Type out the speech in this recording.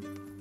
Bye.